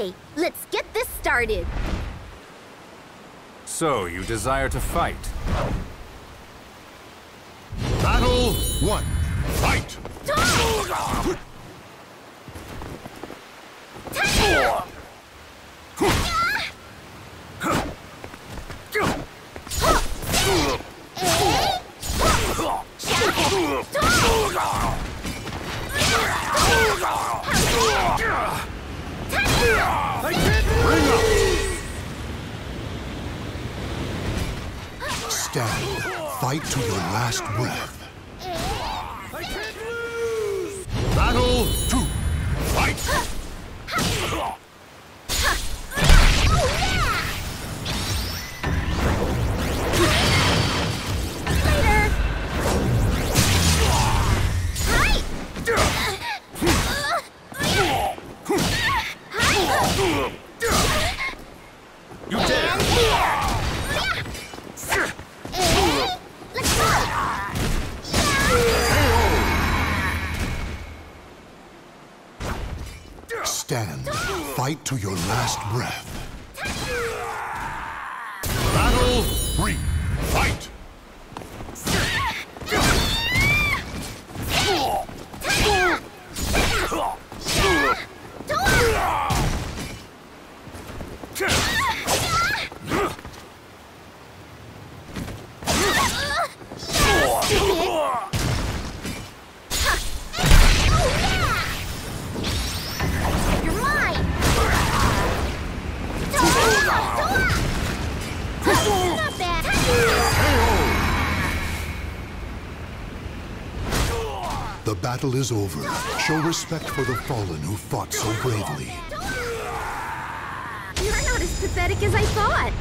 Okay, let's get this started. So, you desire to fight? Battle one. Fight! Up! Stand. Fight to your last breath. Battle Stand. Fight to your last breath. The battle is over. Show respect for the fallen who fought so bravely. You're not as pathetic as I thought.